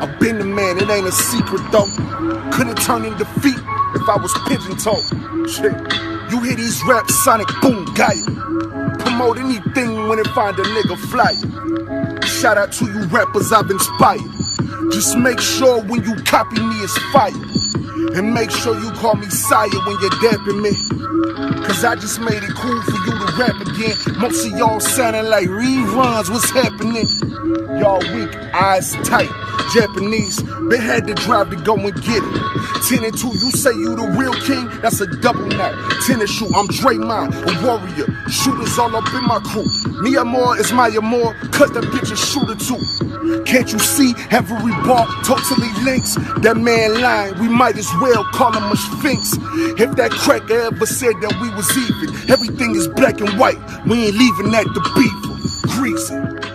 I've been the man, it ain't a secret though. Couldn't turn in defeat if I was pigeon toed. Shit, you hear these raps, sonic boom, got it. Promote anything when it find a nigga fly. Shout out to you rappers I've inspired. Just make sure when you copy me it's fire. And make sure you call me sire when you're dapping me. Cause I just made it cool for you rap again. Most of y'all sounding like reruns. What's happening? Y'all weak, eyes tight. Japanese, they had to drive to go and get it. 10 and 2, you say you the real king? That's a double knot. 10 and shoot, I'm Draymond, a warrior. Shooters all up in my crew. Me Amor is my Amor, cause that bitch a shooter too. Can't you see every bar totally links? That man lying, we might as well call him a sphinx. If that cracker ever said that we was even, everything is black white. We ain't leaving that to beef. Greasy.